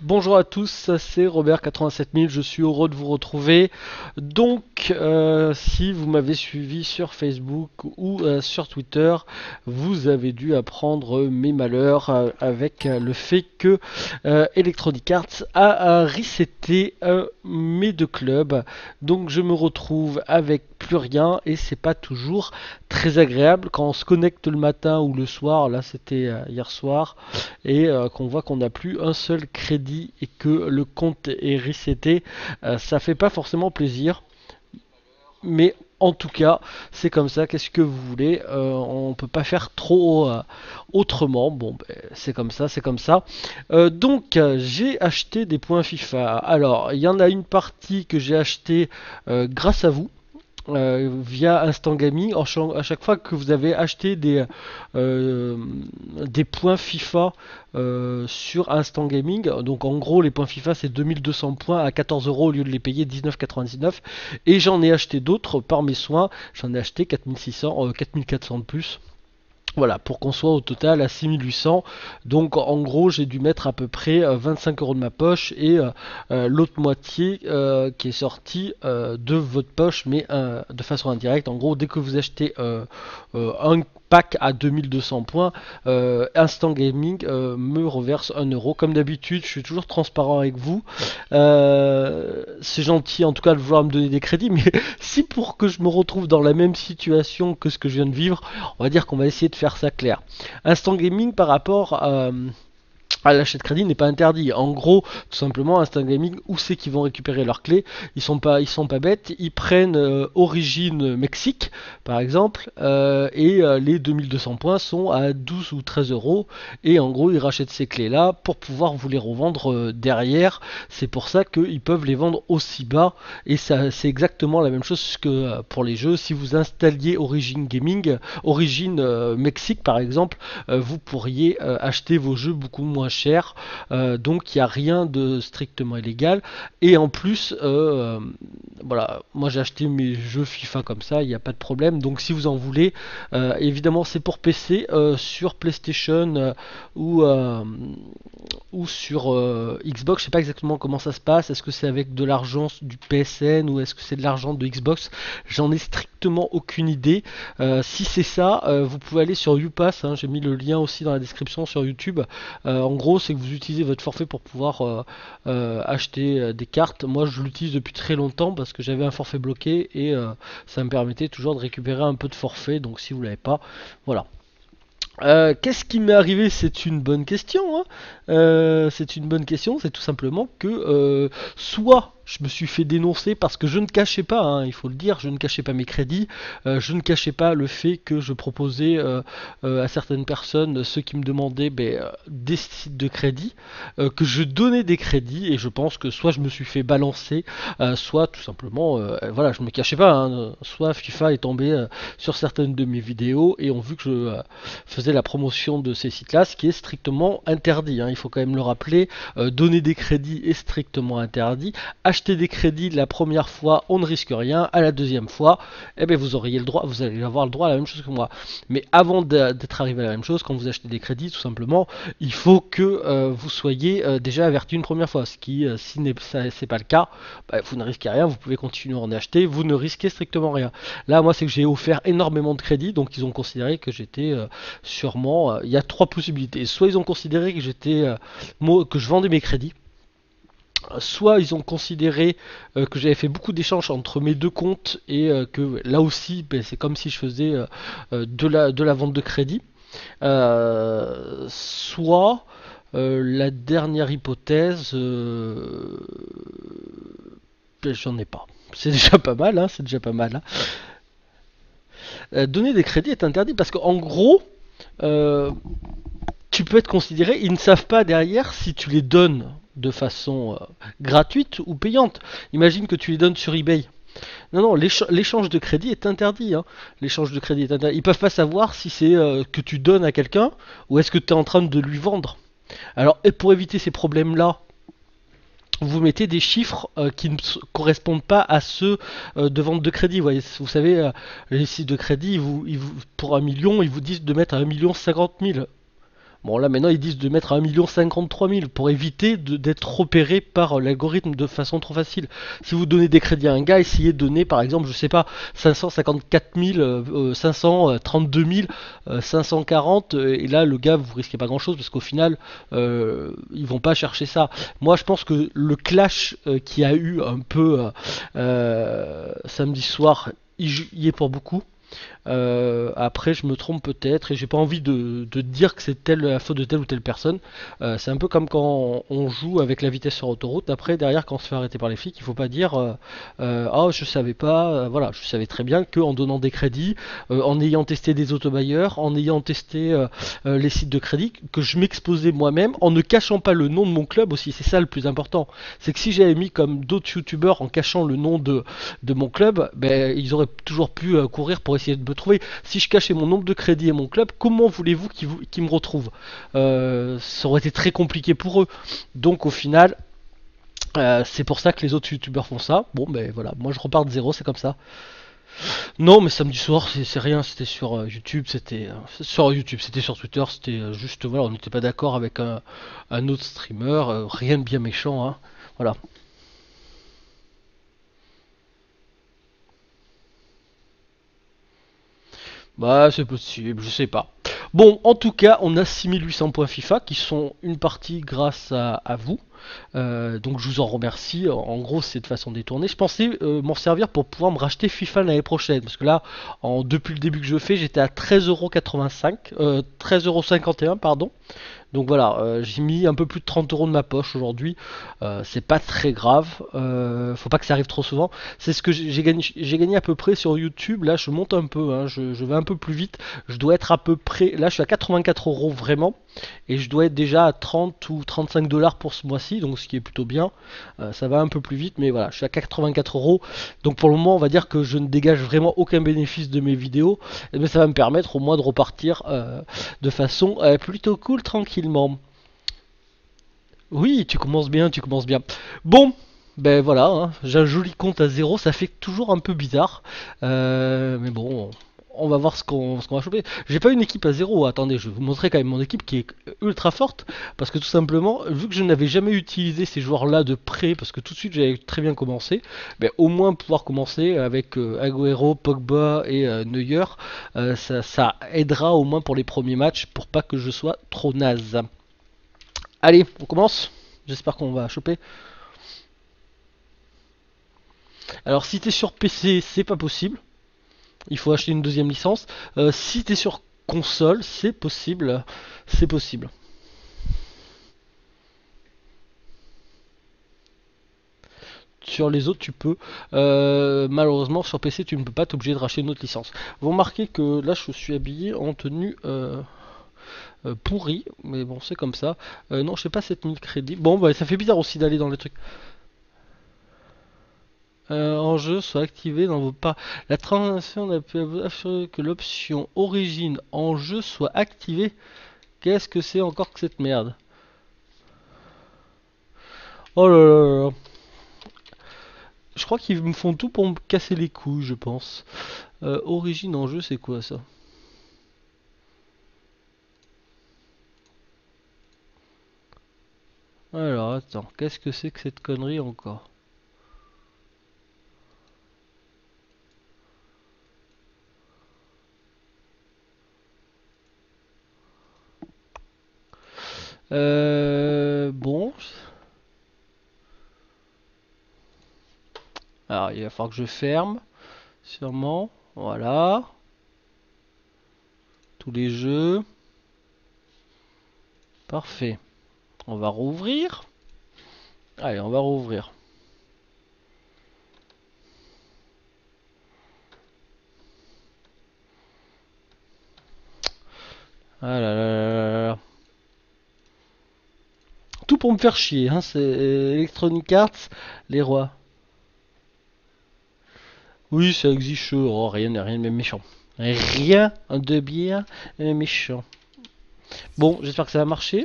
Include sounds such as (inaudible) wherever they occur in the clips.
Bonjour à tous, c'est Robert87000, je suis heureux de vous retrouver. Donc, euh, si vous m'avez suivi sur Facebook ou euh, sur Twitter, vous avez dû apprendre mes malheurs euh, avec le fait que Electronic Arts a, reseté mes deux clubs. Donc, je me retrouve avec plus rien et c'est pas toujours très agréable quand on se connecte le matin ou le soir. Là, c'était hier soir et qu'on voit qu'on n'a plus un seul crédit et que le compte est reseté, euh, ça fait pas forcément plaisir. Mais en tout cas, c'est comme ça. Qu'est-ce que vous voulez? Euh, On peut pas faire trop euh, autrement. Bon, ben, c'est comme ça, c'est comme ça. donc, j'ai acheté des points FIFA. Alors, il y en a une partie que j'ai acheté grâce à vous. Euh, via Instant Gaming à chaque fois que vous avez acheté des, euh, des points FIFA euh, sur Instant Gaming. Donc en gros les points FIFA c'est 2200 points à 14 euros au lieu de les payer 19,99 et j'en ai acheté d'autres par mes soins. J'en ai acheté 4600, 4400 de plus. Voilà, pour qu'on soit au total à 6800. Donc en gros, j'ai dû mettre à peu près 25 euh, euros de ma poche et euh, euh, l'autre moitié qui est sortie de votre poche, mais de façon indirecte. En gros, dès que vous achetez un pack à 2200 points, Instant Gaming me reverse 1 euro. Comme d'habitude, je suis toujours transparent avec vous. c'est gentil en tout cas de vouloir me donner des crédits, mais (laughs) si pour que je me retrouve dans la même situation que ce que je viens de vivre, on va dire qu'on va essayer de faire ça clair. Instant Gaming par rapport à l'achat de crédit n'est pas interdit. En gros, tout simplement, Instant Gaming, où c'est qu'ils vont récupérer leurs clés Ils sont pas, sont pas bêtes. Ils prennent euh, origine Mexique, par exemple, euh, et euh, les 2200 points sont à 12 ou 13 euros. Et en gros, ils rachètent ces clés-là pour pouvoir vous les revendre derrière. C'est pour ça qu'ils peuvent les vendre aussi bas. Et ça, c'est exactement la même chose que pour les jeux. Si vous installiez Origin Gaming, Origin Mexique, par exemple, vous pourriez acheter vos jeux beaucoup moins cher. Euh, donc il n'y a rien de strictement illégal. Et en plus, euh, voilà, moi j'ai acheté mes jeux FIFA comme ça, il n'y a pas de problème. Donc si vous en voulez, euh, évidemment c'est pour PC, sur PlayStation ou, ou sur Xbox. Je sais pas exactement comment ça se passe. Est-ce que c'est avec de l'argent du PSN ou est-ce que c'est de l'argent de Xbox? J'en ai strictement aucune idée. si c'est ça, vous pouvez aller sur Upass. Hein, j'ai mis le lien aussi dans la description sur YouTube. Gros, c'est que vous utilisez votre forfait pour pouvoir euh, euh, acheter euh, des cartes. Moi, je l'utilise depuis très longtemps parce que j'avais un forfait bloqué et ça me permettait toujours de récupérer un peu de forfait. Donc, si vous l'avez pas, voilà. Qu'est-ce qui m'est arrivé? C'est une bonne question. Hein. c'est une bonne question. C'est tout simplement que soit je me suis fait dénoncer parce que je ne cachais pas, hein, il faut le dire, je ne cachais pas mes crédits, euh, je ne cachais pas le fait que je proposais euh, euh, à certaines personnes, ceux qui me demandaient ben, des sites de crédit, que je donnais des crédits et je pense que soit je me suis fait balancer, soit tout simplement, voilà, je me cachais pas, hein, soit FIFA est tombé sur certaines de mes vidéos et ont vu que je faisais la promotion de ces sites-là, ce qui est strictement interdit, hein, il faut quand même le rappeler, donner des crédits est strictement interdit, des crédits la première fois, on ne risque rien. À la deuxième fois, eh bien, vous auriez le droit, vous allez avoir le droit à la même chose que moi. Mais avant d'être arrivé à la même chose, quand vous achetez des crédits, tout simplement, il faut que euh, vous soyez euh, déjà averti une première fois. Ce qui, euh, si c'est pas le cas, bah, vous ne risquez rien, vous pouvez continuer à en acheter, vous ne risquez strictement rien. Là, moi, c'est que j'ai offert énormément de crédits, donc ils ont considéré que j'étais sûrement. Il y a trois possibilités. Soit ils ont considéré que j'étais, que je vendais mes crédits soit ils ont considéré euh, que j'avais fait beaucoup d'échanges entre mes deux comptes et euh, que là aussi ben, c'est comme si je faisais euh, de, la, vente de crédit. soit la dernière hypothèse, ben, j'en ai pas. C'est (laughs) déjà pas mal, hein, c'est déjà pas mal. Hein. donner des crédits est interdit parce qu'en gros, tu peux être considéré, ils ne savent pas derrière si tu les donnes de façon euh, gratuite ou payante. Imagine que tu les donnes sur eBay. Non, non, l'échange de crédit est interdit. Hein. L'échange de crédit est interdit. Ils peuvent pas savoir si c'est euh, que tu donnes à quelqu'un ou est-ce que tu es en train de lui vendre. Alors, et pour éviter ces problèmes-là, vous mettez des chiffres euh, qui ne correspondent pas à ceux de vente de crédit. Vous, savez, les sites de crédit, vous, pour un million, ils vous disent de mettre un million cinquante mille Bon là maintenant ils disent de mettre 1 53 000 pour éviter d'être repéré par l'algorithme de façon trop facile. Si vous donnez des crédits à un gars, essayez de donner par exemple, je sais pas, 554 000, 532 000, 540 et là le gars vous risquez pas grand chose parce qu'au final euh, ils vont pas chercher ça. Moi je pense que le clash euh, qui a eu un peu euh, samedi soir, il y est pour beaucoup. Euh, après, je me trompe peut-être et j'ai pas envie de, dire que c'est la faute de telle ou telle personne. Euh, c'est un peu comme quand on, joue avec la vitesse sur autoroute. Après, derrière, quand on se fait arrêter par les flics, il faut pas dire oh je savais pas. voilà, je savais très bien que en donnant des crédits, en ayant testé des autobailleurs, en ayant testé les sites de crédit, que je m'exposais moi-même en ne cachant pas le nom de mon club aussi. C'est ça le plus important. C'est que si j'avais mis comme d'autres youtubeurs en cachant le nom de, de mon club, ben, ils auraient toujours pu courir pour essayer de me Si je cachais mon nombre de crédits et mon club, comment voulez-vous qu'ils me retrouvent? Euh, Ça aurait été très compliqué pour eux. Donc au final, euh, c'est pour ça que les autres youtubeurs font ça. Bon, ben voilà, moi je repars de zéro, c'est comme ça. Non, mais samedi soir, c'est rien. C'était sur euh, YouTube, c'était sur YouTube, c'était sur Twitter, c'était juste voilà, on n'était pas d'accord avec un, autre streamer, rien de bien méchant, hein. Voilà. Bah, c'est possible, je sais pas. Bon, en tout cas, on a 6800 points FIFA qui sont une partie grâce à, vous. Euh, donc je vous en remercie. En gros, c'est de façon détournée. Je pensais euh, m'en servir pour pouvoir me racheter FIFA l'année prochaine. Parce que là, depuis le début que je fais, j'étais à 13,85€. Euh, 13,51€, pardon. Donc voilà, j'ai mis un peu plus de 30 euros de ma poche aujourd'hui. C'est pas très grave. Faut pas que ça arrive trop souvent. C'est ce que j'ai gagné. J'ai gagné à peu près sur YouTube. Là, je monte un peu. Hein, je, vais un peu plus vite. Je dois être à peu près. Là, je suis à 84 euros vraiment. Et je dois être déjà à 30 ou 35 dollars pour ce mois-ci. Donc ce qui est plutôt bien. ça va un peu plus vite. Mais voilà, je suis à 84 euros. Donc pour le moment, on va dire que je ne dégage vraiment aucun bénéfice de mes vidéos. Mais ça va me permettre au moins de repartir de façon plutôt cool, tranquille. Oui, tu commences bien, tu commences bien. Bon, ben voilà, hein, j'ai un joli compte à zéro, ça fait toujours un peu bizarre. Euh, mais bon, on va voir ce qu'on va choper. J'ai pas une équipe à zéro, attendez, je vais vous montrer quand même mon équipe qui est ultra forte. Parce que tout simplement, vu que je n'avais jamais utilisé ces joueurs-là de près, parce que tout de suite j'avais très bien commencé, ben, au moins pouvoir commencer avec euh, Agüero, Pogba et euh, Neuer, euh, ça, ça aidera au moins pour les premiers matchs, pour pas que je sois trop naze. Allez, on commence J'espère qu'on va choper. Alors si t'es sur PC, c'est pas possible il faut acheter une deuxième licence. Euh, si tu es sur console, c'est possible. C'est possible. Sur les autres, tu peux. Euh, malheureusement, sur PC, tu ne peux pas t'obliger de racheter une autre licence. Vous remarquez que là, je suis habillé en tenue euh, pourrie, mais bon, c'est comme ça. non, je sais pas 7000 crédits. Bon, bah, ça fait bizarre aussi d'aller dans les trucs. Euh, en jeu soit activé dans vos pas. La transaction n'a pu assurer que l'option origine en jeu soit activée. Qu'est-ce que c'est encore que cette merde? Oh là là là. Je crois qu'ils me font tout pour me casser les couilles, je pense. Euh, origine en jeu, c'est quoi ça? Alors, attends, qu'est-ce que c'est que cette connerie encore? Euh, bon. Alors, il va falloir que je ferme. Sûrement. Voilà. Tous les jeux. Parfait. On va rouvrir. Allez, on va rouvrir. Ah tout pour me faire chier. Hein, c'est Electronic Arts, les rois. Oui, ça existe. Oh, rien, rien de méchant. Rien de bien méchant. Bon, j'espère que ça va marcher.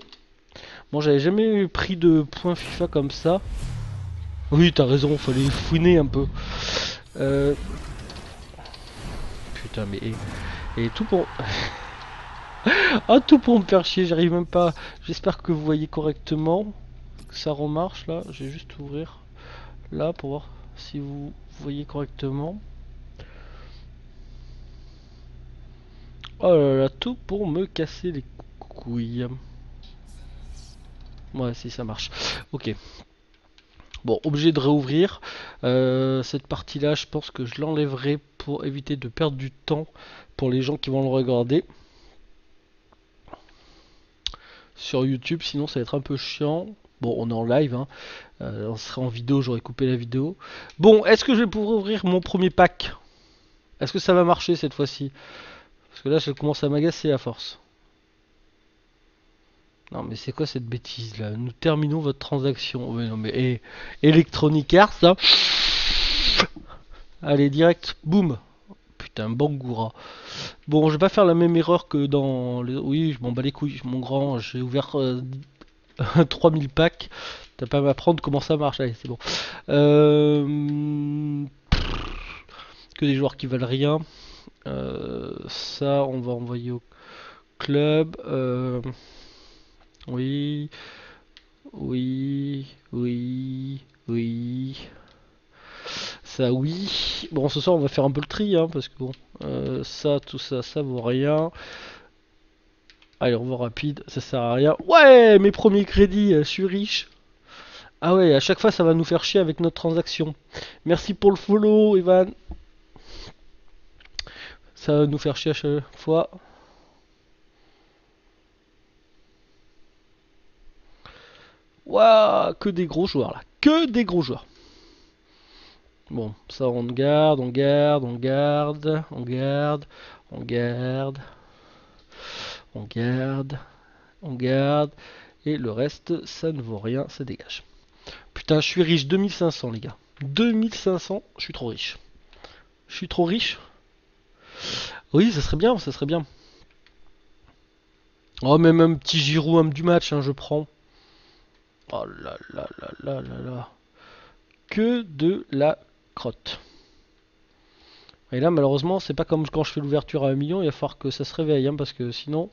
Bon, j'avais jamais pris de points FIFA comme ça. Oui, t'as raison, fallait fouiner un peu. Euh... Putain, mais... Et, tout pour... (laughs) Ah, tout pour me faire chier, j'arrive même pas. J'espère que vous voyez correctement. Ça remarche là. Je vais juste ouvrir là pour voir si vous voyez correctement. Oh là là, tout pour me casser les couilles. Ouais, si ça marche. Ok. Bon, obligé de réouvrir. Euh, cette partie-là, je pense que je l'enlèverai pour éviter de perdre du temps pour les gens qui vont le regarder sur YouTube. Sinon, ça va être un peu chiant. Bon, on est en live. Hein. Euh, on serait en vidéo, j'aurais coupé la vidéo. Bon, est-ce que je vais pouvoir ouvrir mon premier pack? Est-ce que ça va marcher cette fois-ci? Parce que là, ça commence à m'agacer à force. Non mais c'est quoi cette bêtise là? Nous terminons votre transaction. mais non mais et, Electronic Arts là. Allez direct, boum. Putain, Bangoura. Bon, je vais pas faire la même erreur que dans les... Oui, je m'en bats les couilles, mon grand. J'ai ouvert 3000 euh, (laughs) packs. T'as pas à m'apprendre comment ça marche. Allez, c'est bon. Euh, que des joueurs qui valent rien. Euh, ça, on va envoyer au club. Oui, oui, oui, oui. Ça, oui. Bon, ce soir, on va faire un peu le tri, hein, parce que bon, euh, ça, tout ça, ça vaut rien. Allez, on va rapide, ça sert à rien. Ouais, mes premiers crédits, euh, je suis riche. Ah ouais, à chaque fois, ça va nous faire chier avec notre transaction. Merci pour le follow, Evan. Ça va nous faire chier à chaque fois. Waouh, que des gros joueurs là. Que des gros joueurs. Bon, ça on garde, on garde, on garde, on garde, on garde, on garde, on garde. Et le reste, ça ne vaut rien, ça dégage. Putain, je suis riche, 2500 les gars. 2500, je suis trop riche. Je suis trop riche. Oui, ça serait bien, ça serait bien. Oh, même un petit Giroud, du match, hein, je prends. Oh là là là là là là. Que de la crotte. Et là, malheureusement, c'est pas comme quand je fais l'ouverture à un million, il va falloir que ça se réveille, hein, parce que sinon,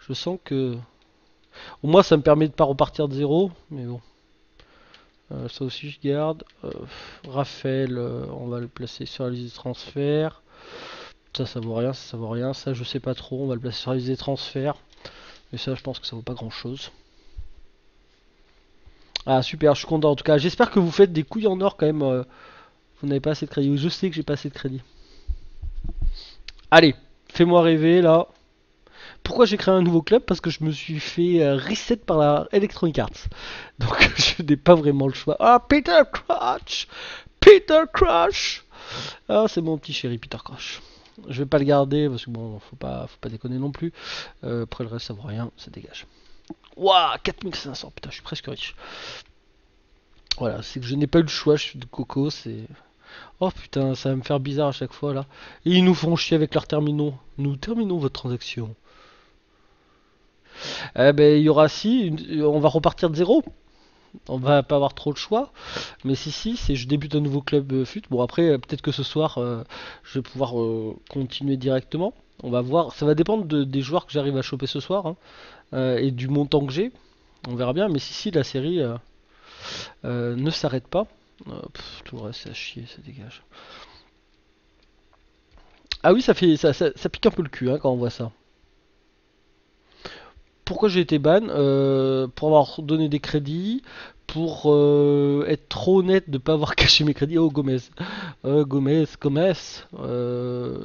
je sens que... Au moins, ça me permet de pas repartir de zéro, mais bon. Euh, ça aussi, je garde. Euh, Raphaël, euh, on va le placer sur la liste des transferts. Ça, ça vaut rien, ça, ça vaut rien. Ça, je sais pas trop, on va le placer sur la liste des transferts. Mais ça, je pense que ça vaut pas grand chose. Ah super, je suis content en tout cas. J'espère que vous faites des couilles en or quand même. Vous n'avez pas assez de crédit. Je sais que j'ai pas assez de crédit. Allez, fais-moi rêver là. Pourquoi j'ai créé un nouveau club? Parce que je me suis fait euh, reset par la Electronic Arts. Donc (laughs) je n'ai pas vraiment le choix. Ah, Peter Crush Peter Crush Ah, c'est mon petit chéri Peter Crush. Je vais pas le garder parce que bon, faut pas, faut pas déconner non plus. Euh, après le reste, ça vaut rien, ça dégage. Waouh, 4500, putain, je suis presque riche. Voilà, c'est que je n'ai pas eu le choix, je suis de coco, c'est... Oh putain, ça va me faire bizarre à chaque fois là. Et ils nous font chier avec leurs terminaux. Nous terminons votre transaction. Eh ben, il y aura si, on va repartir de zéro. On va pas avoir trop le choix. Mais si, si, c'est je débute un nouveau club euh, fut. Bon, après, euh, peut-être que ce soir, euh, je vais pouvoir continuer directement. On va voir. Ça va dépendre des joueurs que j'arrive à choper ce soir. Hein. Et du montant que j'ai. On verra bien, mais si, si, la série ne s'arrête pas. Tout le reste, à chier, ça dégage. Ah oui, ça fait ça, ça, pique un peu le cul hein, quand on voit ça. Pourquoi j'ai été ban? Pour avoir donné des crédits, pour euh, être trop honnête de pas avoir (laughs) caché mes crédits. Oh Gomez, euh, Gomez, Gomez. Euh,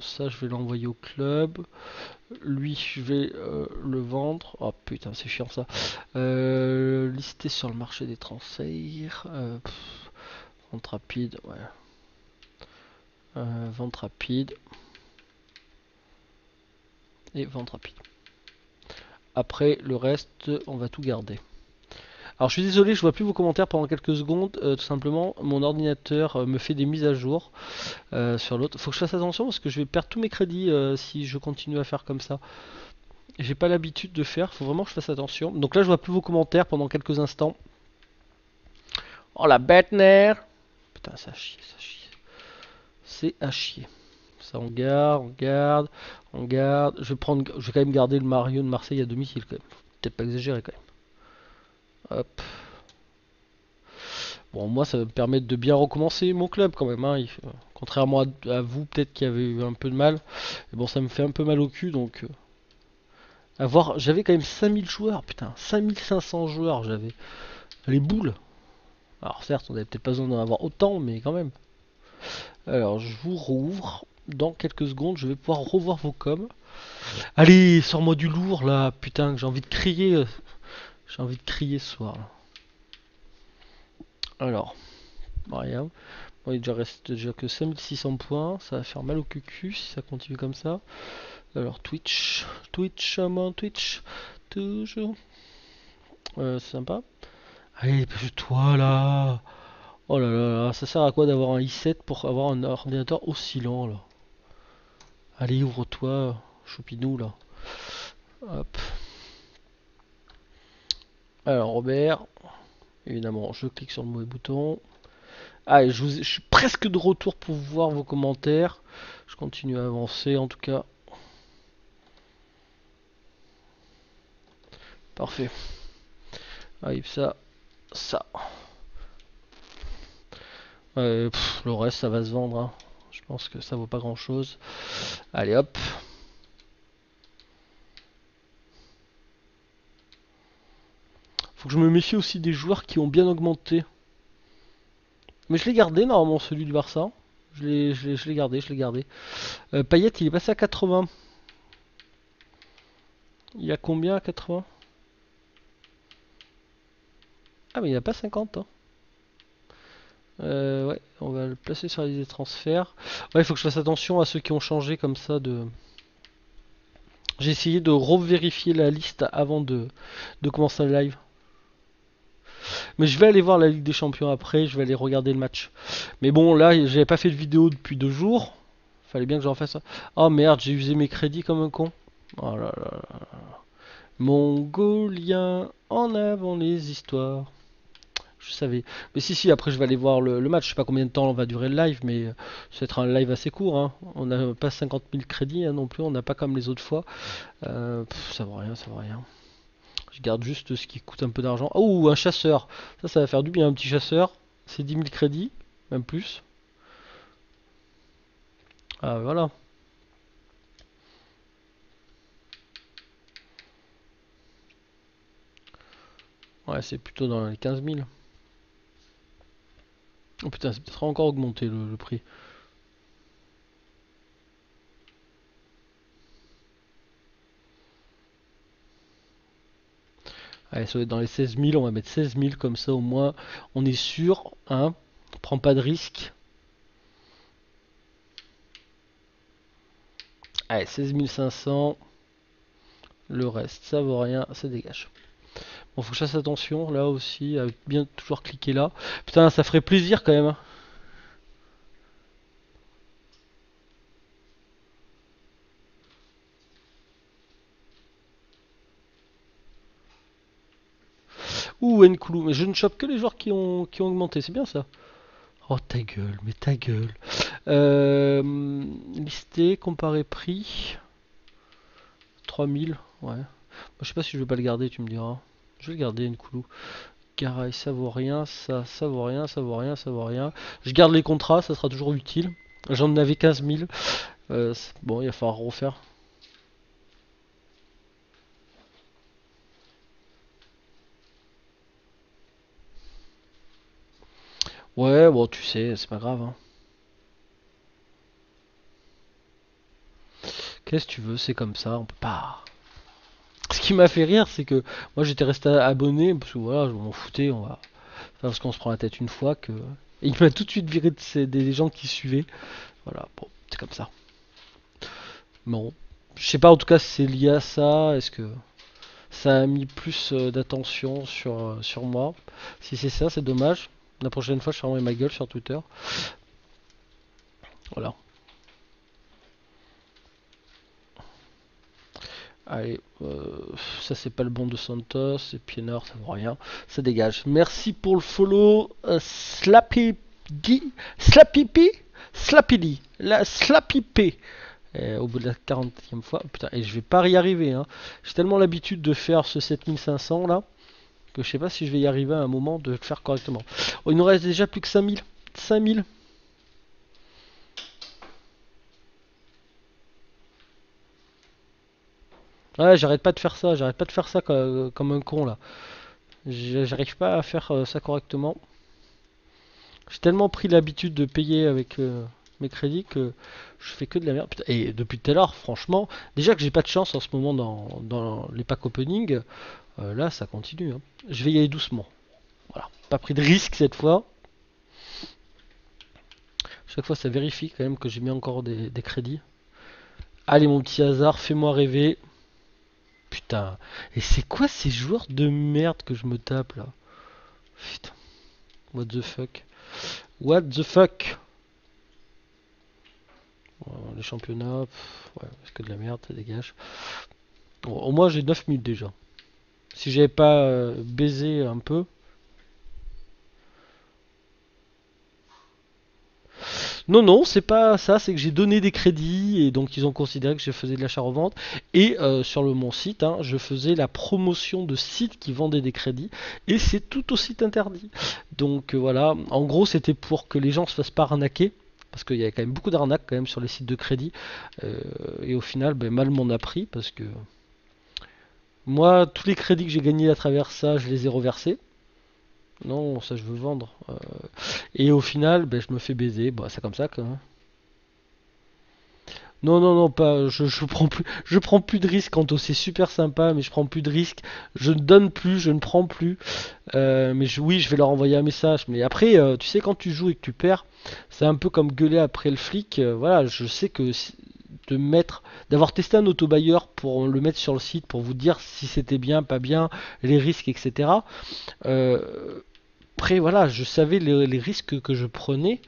ça je vais l'envoyer au club. Lui je vais le vendre. Oh putain c'est chiant ça. listé sur le marché des transferts. vente rapide, ouais. vente rapide. Et vente rapide. Après le reste on va tout garder. Alors je suis désolé, je vois plus vos commentaires pendant quelques secondes. Euh, tout simplement, mon ordinateur euh, me fait des mises à jour euh, sur l'autre. Faut que je fasse attention parce que je vais perdre tous mes crédits si je continue à faire comme ça. J'ai pas l'habitude de faire, faut vraiment que je fasse attention. Donc là, je vois plus vos commentaires pendant quelques instants. Oh la bête Putain, ça chie, ça chie. C'est à chier. Ça, on garde, on garde, on garde. Je vais, je vais quand même garder le Mario de Marseille à domicile, quand même. Peut-être pas exagérer, quand même. Bon, moi, ça va me permettre de bien recommencer mon club, quand même. Hein. contrairement à, vous, peut-être qui avez eu un peu de mal. Et bon, ça me fait un peu mal au cul, donc... avoir, j'avais quand même 5000 joueurs, putain. 5500 joueurs, j'avais. Les boules. Alors certes, on n'avait peut-être pas besoin d'en avoir autant, mais quand même. Alors, je vous rouvre. Dans quelques secondes, je vais pouvoir revoir vos coms. Allez, sors-moi du lourd, là. Putain, j'ai envie de crier. J'ai envie de crier ce soir. Alors, rien. Bon, il reste déjà que 5600 points. Ça va faire mal au cul si ça continue comme ça. Alors, Twitch. Twitch, mon Twitch. Toujours. Euh, c'est sympa. Allez, toi là. Oh là là là, ça sert à quoi d'avoir un i7 pour avoir un ordinateur aussi lent là? Allez, ouvre-toi, choupinou là. Hop. Alors, Robert. Évidemment, je clique sur le mauvais bouton. Allez, je, suis presque de retour pour voir vos commentaires. Je continue à avancer en tout cas. Parfait. Allez, ça, ça. le reste, ça va se vendre. Hein. Je pense que ça vaut pas grand chose. Allez, hop. Faut que je me méfie aussi des joueurs qui ont bien augmenté. Mais je l'ai gardé normalement celui du Barça. Je l'ai gardé, je l'ai gardé. Euh, il est passé à 80. Il y a combien à 80 Ah mais il n'y a pas 50 hein. Euh, ouais, on va le placer sur la liste des transferts. Ouais, il faut que je fasse attention à ceux qui ont changé comme ça de... J'ai essayé de revérifier la liste avant de, de commencer le live. Mais je vais aller voir la Ligue des Champions après, je vais aller regarder le match. Mais bon, là, j'avais pas fait de vidéo depuis deux jours. Fallait bien que j'en fasse. Oh merde, j'ai usé mes crédits comme un con. Oh là là là. Mongolien, en avant les histoires. Je savais. Mais si, si, après je vais aller voir le, match. Je sais pas combien de temps on va durer le live, mais euh, ça va être un live assez court. Hein. On n'a pas 50 000 crédits hein, non plus. On n'a pas comme les autres fois. Euh, ça vaut rien, ça vaut rien. Garde juste ce qui coûte un peu d'argent. Oh, un chasseur. Ça, ça va faire du bien, un petit chasseur. C'est 10 000 crédits, même plus. Ah, voilà. Ouais, c'est plutôt dans les 15 000. Oh putain, c'est peut-être encore augmenté le prix. Allez, dans les 16 000, on va mettre 16 000 comme ça au moins on est sûr, hein, on prend pas de risque. Allez, 16 500, le reste ça vaut rien, ça dégage. Bon, faut que je fasse attention là aussi, à bien toujours cliquer là. Putain, ça ferait plaisir quand même. Hein. Ouh, Nkoulou. Mais je ne chope que les joueurs qui ont, qui ont augmenté. C'est bien ça. Oh, ta gueule, mais ta gueule. Euh, listé, comparé prix. 3000, ouais. je sais pas si je vais pas le garder, tu me diras. Je vais le garder, Nkoulou. Garay, ça vaut rien, ça, ça vaut rien, ça vaut rien, ça vaut rien. Je garde les contrats, ça sera toujours utile. J'en avais 15 000. Euh, bon, il va falloir refaire. Ouais, bon, tu sais, c'est pas grave. Hein. Qu'est-ce que tu veux, c'est comme ça, on peut pas. Ce qui m'a fait rire, c'est que moi j'étais resté abonné, parce que voilà, je m'en foutais, on va. Parce qu'on se prend la tête une fois que. Et (laughs) il m'a tout de suite viré de des gens qui suivaient. Voilà, bon, c'est comme ça. Bon. Je sais pas en tout cas si c'est lié à ça, est-ce que ça a mis plus euh, d'attention sur, euh, sur moi? Si c'est ça, c'est dommage. La prochaine fois, je fermerai ma gueule sur Twitter. Voilà. Allez, euh, ça c'est pas le bon de Santos, et pied nord, ça vaut rien, ça dégage. Merci pour le follow, euh, Slappy Slappy Slappily, la Slappy P. au bout de la 40e fois, putain, et je vais pas y arriver. Hein. J'ai tellement l'habitude de faire ce 7500 là que je sais pas si je vais y arriver à un moment de le faire correctement. Oh, il nous reste déjà plus que 5000. 5000. Ouais, j'arrête pas de faire ça, j'arrête pas de faire ça comme, un con là. J'arrive pas à faire euh, ça correctement. J'ai tellement pris l'habitude de payer avec euh, mes crédits que je fais que de la merde. Et depuis tout à l'heure, franchement, déjà que j'ai pas de chance en ce moment dans, les packs opening, euh, là ça continue. Hein. Je vais y aller doucement. Voilà, pas pris de risque cette fois. Chaque fois ça vérifie quand même que j'ai mis encore des crédits. Allez mon petit hasard, fais-moi rêver. Putain. Et c'est quoi ces joueurs de merde que je me tape là? Putain. What the fuck? What the fuck? Les championnats, ouais, c'est que de la merde, ça dégage. au moins j'ai 9 minutes déjà. Si j'avais pas euh, baisé un peu, Non, non, c'est pas ça, c'est que j'ai donné des crédits et donc ils ont considéré que je faisais de l'achat-revente. Et euh, sur le, mon site, hein, je faisais la promotion de sites qui vendaient des crédits et c'est tout aussi interdit. Donc euh, voilà, en gros, c'était pour que les gens se fassent pas arnaquer parce qu'il y avait quand même beaucoup d'arnaques quand même sur les sites de crédit. Euh, et au final, ben, mal m'en a pris parce que moi, tous les crédits que j'ai gagnés à travers ça, je les ai reversés. Non, ça je veux vendre. Euh, et au final, ben, je me fais baiser. Bah, c'est comme ça que. Hein. Non, non, non, pas. Je, je prends plus. Je prends plus de risques. Quand c'est super sympa, mais je prends plus de risques. Je ne donne plus, je ne prends plus. Euh, mais oui, je vais leur envoyer un message. Mais après, euh, tu sais, quand tu joues et que tu perds, c'est un peu comme gueuler après le flic. voilà, je sais que de mettre, d'avoir testé un autobailleur pour le mettre sur le site pour vous dire si c'était bien, pas bien, les risques, etc. Euh, après, voilà, je savais les, risques que je prenais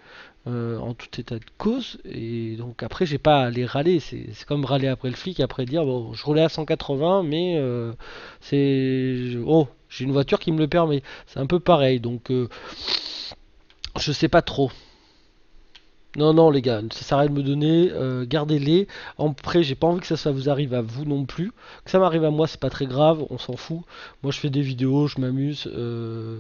euh, en tout état de cause. Et donc, après, j'ai pas à les râler. C'est comme râler après le flic, après dire bon, je roulais à 180, mais euh, c'est. Oh, j'ai une voiture qui me le permet. C'est un peu pareil. Donc, euh, je sais pas trop. Non, non, les gars, ça sert de me donner, gardez-les. Après, j'ai pas envie que ça, ça vous arrive à vous non plus. Que ça m'arrive à moi, c'est pas très grave, on s'en fout. Moi, je fais des vidéos, je m'amuse.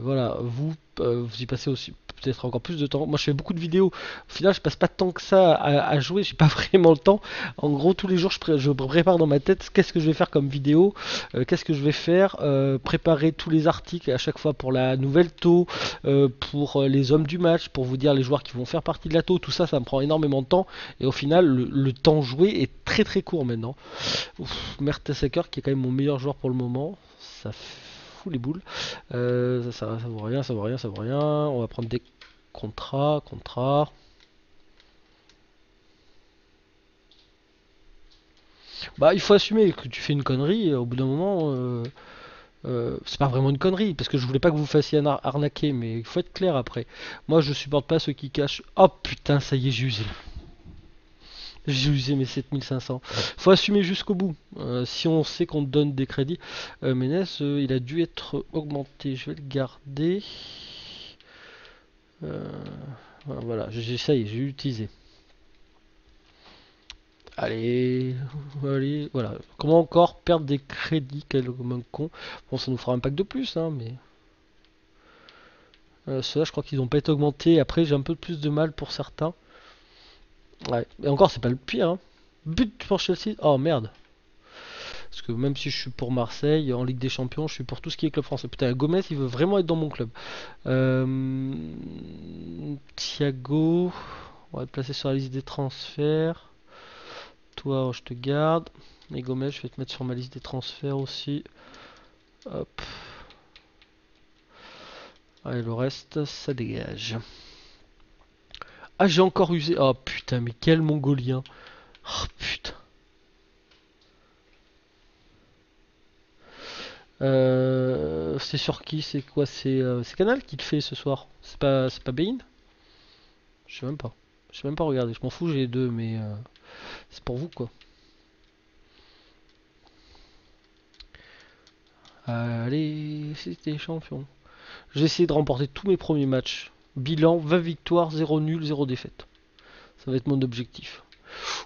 Voilà, vous, vous y passez aussi peut-être encore plus de temps. Moi, je fais beaucoup de vidéos. Au final, je passe pas tant que ça à, jouer. J'ai pas (laughs) vraiment le temps. En gros, tous les jours, je, je prépare dans ma tête qu'est-ce que je vais faire comme vidéo, euh, qu'est-ce que je vais faire, euh, préparer tous les articles à chaque fois pour la nouvelle taux, euh, pour les hommes du match, pour vous dire les joueurs qui vont faire partie de la taux. Tout ça, ça me prend énormément de temps. Et au final, le, temps joué est très très court maintenant. Mertesacker, qui est quand même mon meilleur joueur pour le moment. Ça fout les boules. ça, ça, ça vaut rien, ça vaut rien, ça vaut rien. On va prendre des Contrat, contrat. Bah, il faut assumer que tu fais une connerie. Au bout d'un moment, euh, euh, c'est pas vraiment une connerie parce que je voulais pas que vous fassiez un arnaquer, mais il faut être clair après. Moi, je supporte pas ceux qui cachent. Oh putain, ça y est, j'ai usé. (laughs) J'ai usé mes 7500. Faut assumer jusqu'au bout. Euh, si on sait qu'on donne des crédits, Ménès, il a dû être augmenté. Je vais le garder. Euh, voilà, j'essaye, j'ai utilisé. Allez, allez, voilà. Comment encore perdre des crédits un con? Bon, ça nous fera un pack de plus, hein, mais... Euh, Ceux-là, je crois qu'ils n'ont pas été augmentés. Après, j'ai un peu plus de mal pour certains. Ouais, et encore, c'est pas le pire. Hein. But pour Chelsea. Oh merde. Parce que même si je suis pour Marseille, en Ligue des Champions, je suis pour tout ce qui est club français. Putain, Gomez, il veut vraiment être dans mon club. Euh, Thiago, on va te placer sur la liste des transferts. Toi, je te garde. Et Gomez, je vais te mettre sur ma liste des transferts aussi. Hop. Allez, le reste, ça dégage. Ah, j'ai encore usé. Oh putain, mais quel mongolien. Oh putain. Euh, c'est sur qui C'est quoi euh, C'est Canal qui te fait ce soir C'est pas, pas Bein? Je sais même pas. Je sais même pas regarder. Je m'en fous, j'ai deux, mais euh, c'est pour vous quoi. Allez, c'était champion. J'ai essayé de remporter tous mes premiers matchs. Bilan 20 victoires, 0 nul, 0 défaite. Ça va être mon objectif.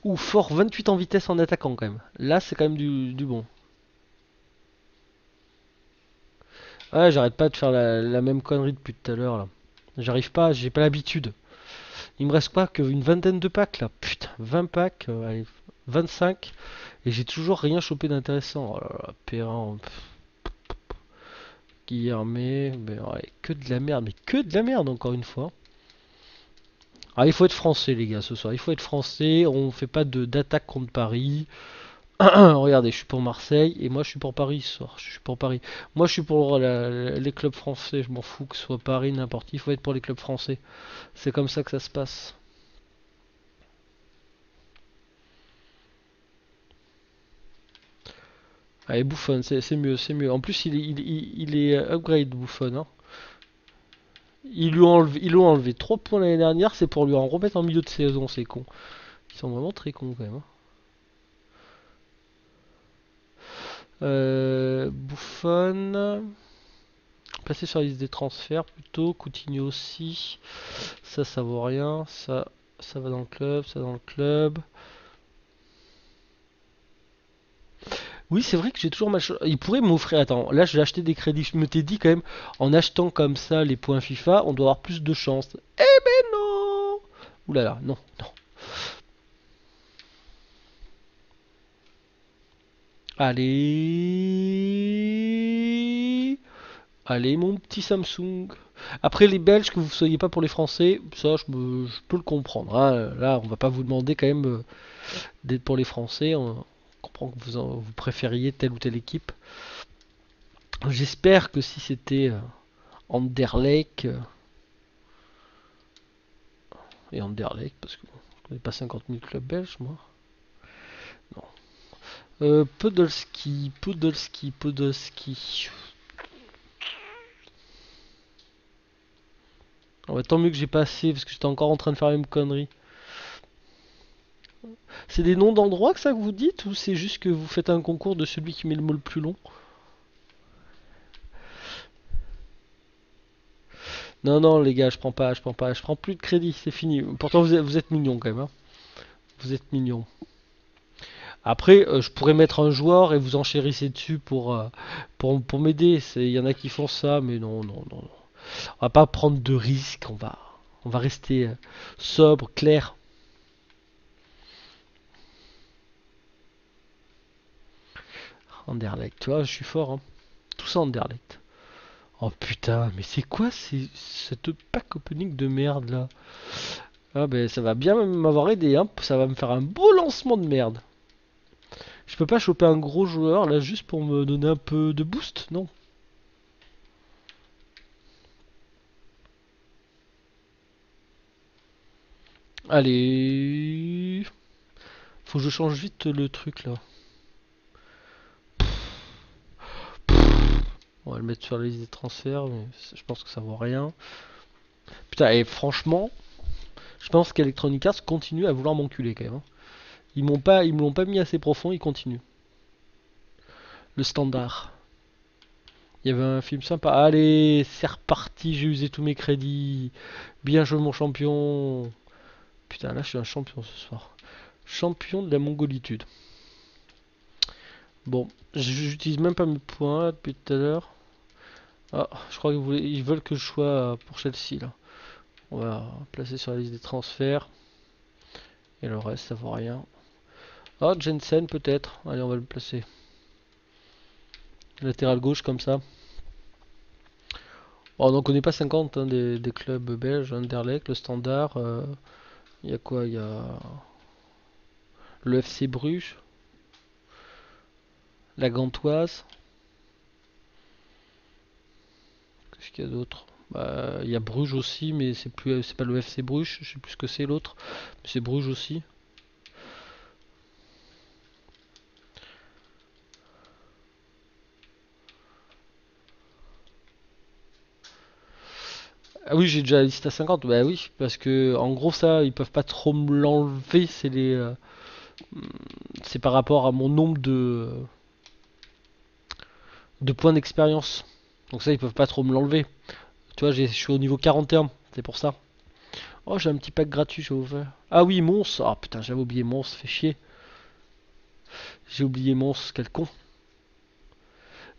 Ou fort 28 en vitesse en attaquant quand même. Là, c'est quand même du, du bon. Ouais, j'arrête pas de faire la, même connerie depuis tout à l'heure là. J'arrive pas, j'ai pas l'habitude. Il me reste quoi qu'une vingtaine de packs là Putain, 20 packs, euh, allez, 25. Et j'ai toujours rien chopé d'intéressant. Oh là là. Guillermet. Ben que de la merde, mais que de la merde encore une fois. Ah, il faut être français les gars ce soir. Il faut être français. On fait pas d'attaque contre Paris. (coughs) Regardez, je suis pour Marseille et moi je suis pour Paris ce soir. Je suis pour Paris. Moi je suis pour les clubs français. Je m'en fous que ce soit Paris, n'importe qui. Il faut être pour les clubs français. C'est comme ça que ça se passe. Allez, Bouffon, c'est mieux, c'est mieux. En plus, il, est upgrade Bouffon. Hein. Ils lui ont enlevé, ils enlevé 3 points l'année dernière, c'est pour lui en remettre en milieu de saison, c'est con. Ils sont vraiment très cons quand même. Hein. Euh, Bouffon. Placé sur la liste des transferts plutôt. Coutinho aussi. Ça, ça vaut rien. Ça, ça va dans le club. Ça dans le club. Oui, c'est vrai que j'ai toujours mal. Il pourrait m'offrir. Attends, là, je vais acheter des crédits. Je me t'ai dit quand même, en achetant comme ça les points FIFA, on doit avoir plus de chance. Eh ben non Oulala, là là, non, non. Allez. Allez, mon petit Samsung. Après, les Belges, que vous ne soyez pas pour les Français, ça, je, peux le comprendre. Hein. Là, on va pas vous demander quand même euh, d'être pour les Français. On comprend que vous, vous préfériez telle ou telle équipe. J'espère que si c'était euh, Anderlecht euh, et Anderlecht, parce que je connais pas 50 000 clubs belges, moi. Euh, Podolski, Podolski, Podolski. tant mieux que j'ai passé parce que j'étais encore en train de faire même connerie. C'est des noms d'endroits que ça que vous dites ou c'est juste que vous faites un concours de celui qui met le mot le plus long? Non, non, les gars, je prends pas, je prends pas, je prends plus de crédit, c'est fini. Pourtant, vous êtes, vous êtes mignons quand même. Hein. Vous êtes mignons. Après, euh, je pourrais mettre un joueur et vous enchérissez dessus pour, euh, pour, pour m'aider. Il y en a qui font ça, mais non, non, non. On va pas prendre de risques. On va, on va rester euh, sobre, clair. Anderlecht, tu vois, je suis fort. Hein. Tout ça Anderlecht. Oh putain, mais c'est quoi cette pack opening de merde là? Ah ben ça va bien m'avoir aidé, hein. ça va me faire un beau lancement de merde. Je peux pas choper un gros joueur là juste pour me donner un peu de boost, non? Allez. Faut que je change vite le truc là. On va le mettre sur la liste des transferts, mais je pense que ça vaut rien. Putain, et franchement, je pense qu'Electronic Arts continue à vouloir m'enculer quand même. Hein. Ils m'ont pas, ils me l'ont pas mis assez profond, ils continuent. Le standard. Il y avait un film sympa. Allez, c'est reparti, j'ai usé tous mes crédits. Bien joué mon champion. Putain, là je suis un champion ce soir. Champion de la mongolitude. Bon, j'utilise même pas mes points depuis tout à l'heure. Ah, je crois qu'ils veulent que je sois pour Chelsea là. On va placer sur la liste des transferts. Et le reste, ça vaut rien. Oh, Jensen peut-être. Allez, on va le placer. Latéral gauche comme ça. Bon, donc on n'est pas 50 hein, des, clubs belges. Anderlecht, le Standard. Euh, il y a quoi Il y a le FC Bruges. La Gantoise. Qu'est-ce qu'il y a d'autre? Bah, Il y a Bruges aussi, mais c'est plus c'est pas le FC Bruges. Je sais plus ce que c'est l'autre. C'est Bruges aussi. Ah oui, j'ai déjà la liste à 50. Bah oui, parce que en gros ça, ils peuvent pas trop me l'enlever. C'est les, euh, c'est par rapport à mon nombre de points d'expérience. Donc ça, ils peuvent pas trop me l'enlever. Tu vois, je suis au niveau 41. C'est pour ça. Oh, j'ai un petit pack gratuit, j'ai ouvert. Ah oui, Mons. Ah putain, j'avais oublié Mons, fait chier. J'ai oublié Mons, quel con.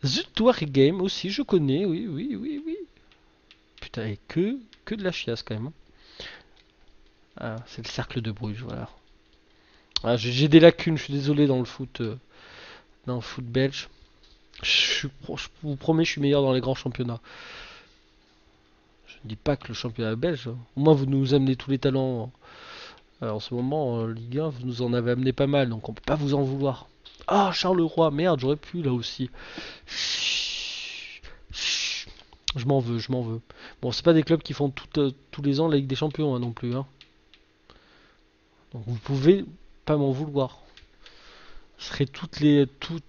Zut Game aussi, je connais, oui, oui, oui, oui. Putain, et que, de la chiasse quand même. Hein. Ah, c'est le cercle de Bruges, voilà. Ah, j'ai des lacunes, je suis désolé dans le foot, euh, dans le foot belge. Je, vous promets, je suis meilleur dans les grands championnats. Je ne dis pas que le championnat belge. Hein. Au moins, vous nous amenez tous les talents. Euh, en ce moment, en Ligue 1, vous nous en avez amené pas mal, donc on peut pas vous en vouloir. Ah, Charleroi, merde, j'aurais pu là aussi. Je m'en veux, je m'en veux. Bon, c'est pas des clubs qui font euh, tous les ans la Ligue des Champions hein, non plus. Hein. Donc vous pouvez pas m'en vouloir. Je serai toutes les, tout,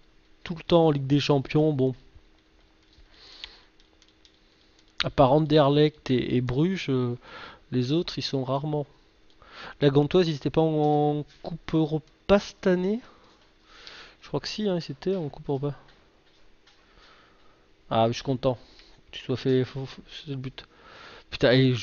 tout le temps en Ligue des Champions, bon. À part Anderlecht et, Bruges, euh, les autres ils sont rarement. La Gantoise, ils étaient pas en, Coupe Europa cette année? Je crois que si, hein, ils étaient en Coupe Europa. Ah, je suis content. Tu sois fait. C'est le but. Putain, et